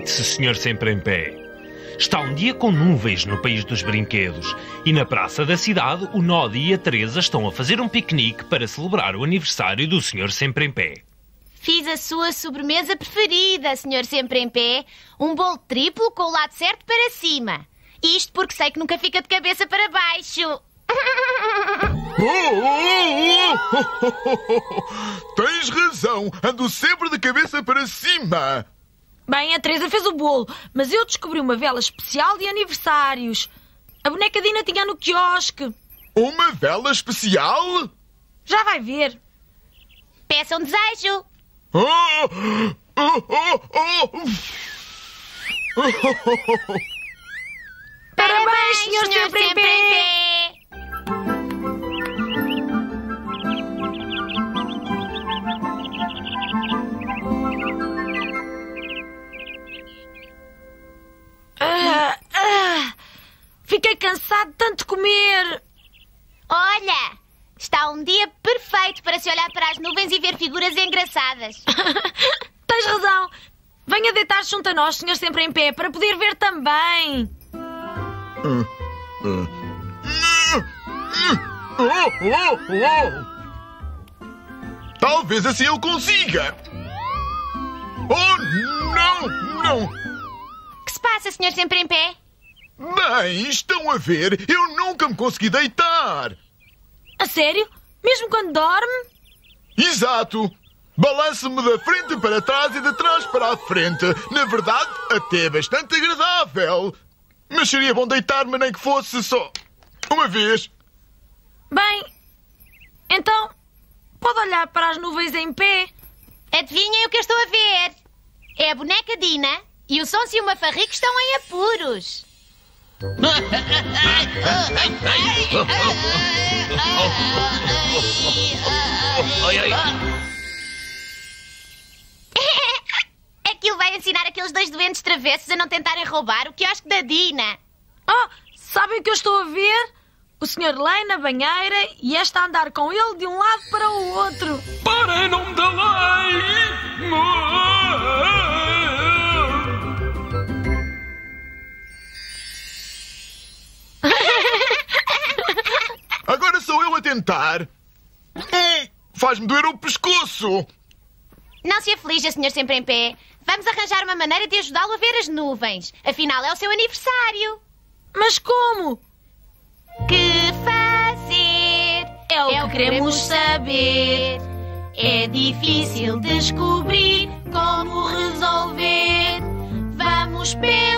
Deite-se, senhor sempre em pé. Está um dia com nuvens no país dos brinquedos e na praça da cidade o Nodi e a Teresa estão a fazer um piquenique para celebrar o aniversário do senhor sempre em pé. Fiz a sua sobremesa preferida, senhor sempre em pé. Um bolo triplo com o lado certo para cima. Isto porque sei que nunca fica de cabeça para baixo. Oh, oh, oh, oh. Tens razão, ando sempre de cabeça para cima. Bem, a Teresa fez o bolo, mas eu descobri uma vela especial de aniversários. A boneca Dina tinha no quiosque. Uma vela especial? Já vai ver. Peça um desejo. Oh, oh, oh, oh. Parabéns, senhor, sempre em pé. Cansado de tanto comer. Olha, está um dia perfeito para se olhar para as nuvens e ver figuras engraçadas. Tens razão. Venha deitar junto a nós, senhor sempre em pé, para poder ver também. Oh, oh, oh. Talvez assim eu consiga. Oh, não, não. que se passa, senhor sempre em pé? Bem, estão a ver, eu nunca me consegui deitar. A sério? Mesmo quando dorme? Exato. Balance-me da frente para trás e de trás para a frente. Na verdade, até é bastante agradável. Mas seria bom deitar-me nem que fosse só uma vez. Bem, então pode olhar para as nuvens em pé. Adivinhem o que eu estou a ver? É a boneca Dina e o Sonso e o Mafarrico estão em apuros. Aquilo vai ensinar aqueles dois doentes travessos a não tentarem roubar o quiosque da Dina. Oh, sabem o que eu estou a ver? O Sr. Lei na banheira e esta a andar com ele de um lado para o outro. Para em nome da lei! Agora sou eu a tentar. Faz-me doer o pescoço. Não se aflija, senhor sempre em pé. Vamos arranjar uma maneira de ajudá-lo a ver as nuvens. Afinal, é o seu aniversário. Mas como? Que fazer? É o É que queremos saber. É difícil descobrir como resolver. Vamos pensar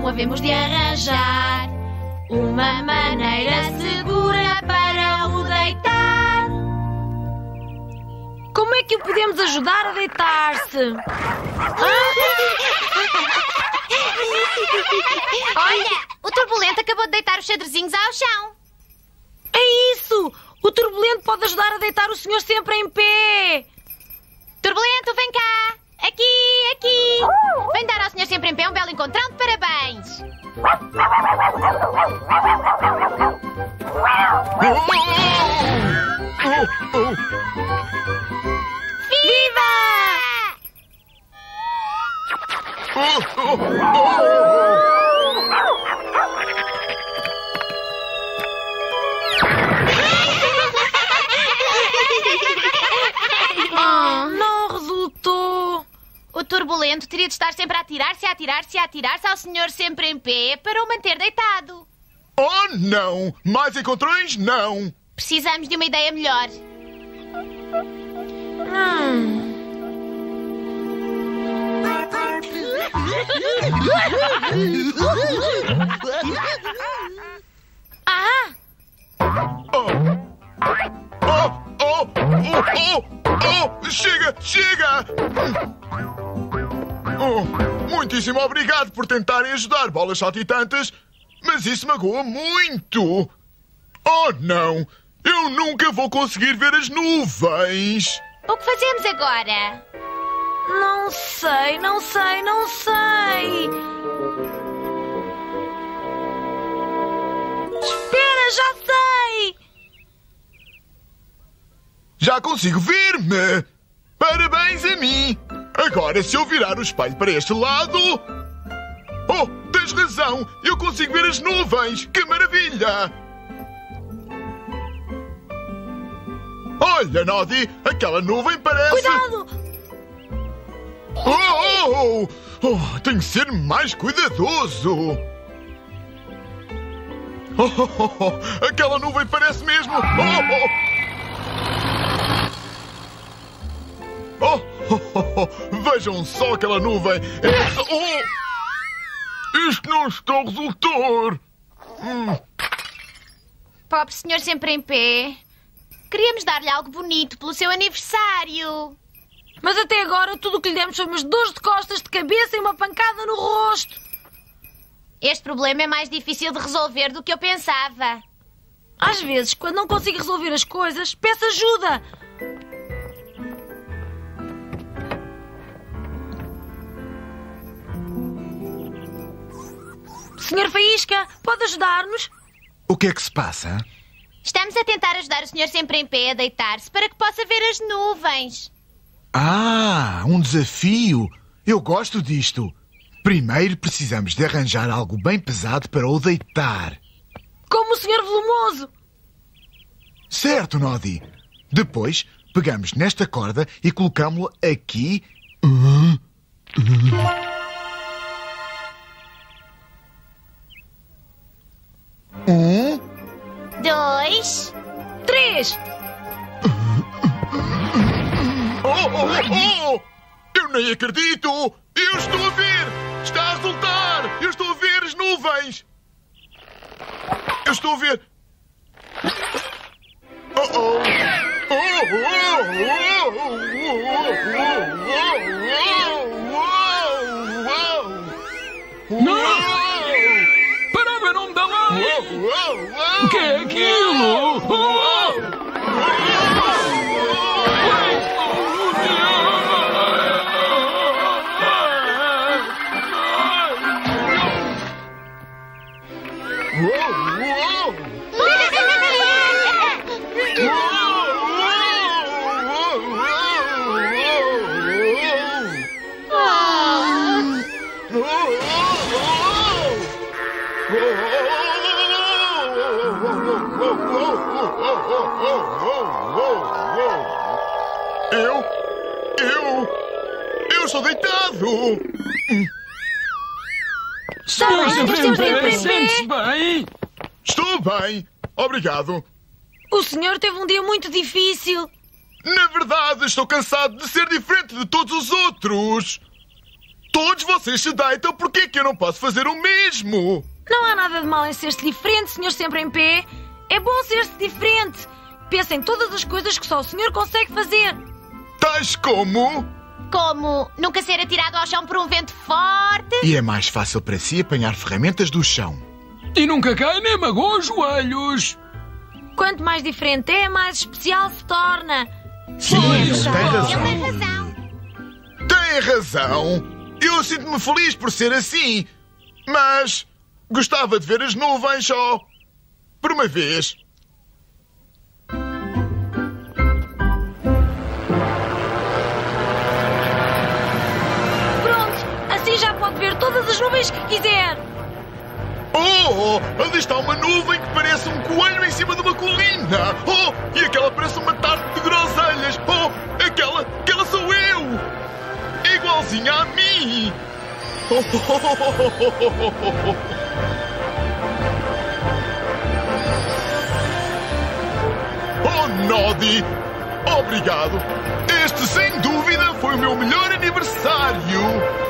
como havemos de arranjar uma maneira segura para o deitar. Como é que o podemos ajudar a deitar-se? Olha, o turbulento acabou de deitar os xadrezinhos ao chão. É isso! O turbulento pode ajudar a deitar o senhor sempre em pé. Turbulento, vem cá! Aqui, aqui! Vem dar ao senhor sempre em pé um belo encontrão de parabéns! Oh, oh. Viva! Turbulento teria de estar sempre a atirar-se, a atirar-se, a atirar-se ao senhor sempre em pé para o manter deitado. Oh, não! Mais encontrões, não! Precisamos de uma ideia melhor. Hum. Ah! Oh, oh, oh, oh, oh, oh, chega, chega! Oh, muitíssimo obrigado por tentarem ajudar, bolas saltitantes, mas isso magoa muito! Oh, não! Eu nunca vou conseguir ver as nuvens! O que fazemos agora? Não sei, não sei, não sei. Espera, já sei! Já consigo ver-me! Parabéns a mim! Agora, se eu virar o espelho para este lado. Oh, tens razão! Eu consigo ver as nuvens! Que maravilha! Olha, Nodi, aquela nuvem parece. Cuidado! Oh, oh, oh, oh, tenho que ser mais cuidadoso. Oh, oh, oh, oh, aquela nuvem parece mesmo. Oh, oh. Oh, oh, oh, vejam só aquela nuvem. Essa... Oh, isto não está a resultar. Hum. Pobre senhor sempre em pé. Queríamos dar-lhe algo bonito pelo seu aniversário. Mas até agora tudo o que lhe demos foi umas dores de costas, de cabeça e uma pancada no rosto. Este problema é mais difícil de resolver do que eu pensava. Às vezes, quando não consigo resolver as coisas, peço ajuda. Senhor Faísca, pode ajudar-nos? O que é que se passa? Estamos a tentar ajudar o senhor sempre em pé a deitar-se para que possa ver as nuvens. Ah, um desafio! Eu gosto disto. Primeiro precisamos de arranjar algo bem pesado para o deitar. Como o senhor volumoso. Certo, Nodi. Depois pegamos nesta corda e colocámo-la aqui. Um, Dois. Três. Oh, oh, oh, oh! Eu nem acredito! Eu estou a ver! Está a resultar! Eu estou a ver as nuvens! Eu estou a ver! Oh, oh! Oh, oh, oh, O que é aquilo? Oh! Eu? Eu? Eu estou deitado! Senhor bem, sente-se bem? Estou bem! Obrigado! O senhor teve um dia muito difícil. Na verdade, estou cansado de ser diferente de todos os outros! Todos vocês se deitam, por que é que eu não posso fazer o mesmo? Não há nada de mal em ser-se diferente, senhor sempre em pé. É bom ser-se diferente. Pensa em todas as coisas que só o senhor consegue fazer. Tais como. Como nunca ser atirado ao chão por um vento forte. E é mais fácil para si apanhar ferramentas do chão. E nunca cai nem magoa os joelhos. Quanto mais diferente é, mais especial se torna. Sim, ele tem Ele razão. tem razão. Tem razão! Eu sinto-me feliz por ser assim, mas gostava de ver as nuvens só. Por uma vez. Pronto, assim já pode ver todas as nuvens que quiser. Oh, ali está uma nuvem que parece um coelho em cima de uma colina. Oh, e aquela parece uma tarde de groselhas. Oh, aquela, aquela sou eu. Igualzinha a mim. Oh, oh, oh, oh, oh, oh, oh. Nodi. Obrigado. Este, sem dúvida, foi o meu melhor aniversário.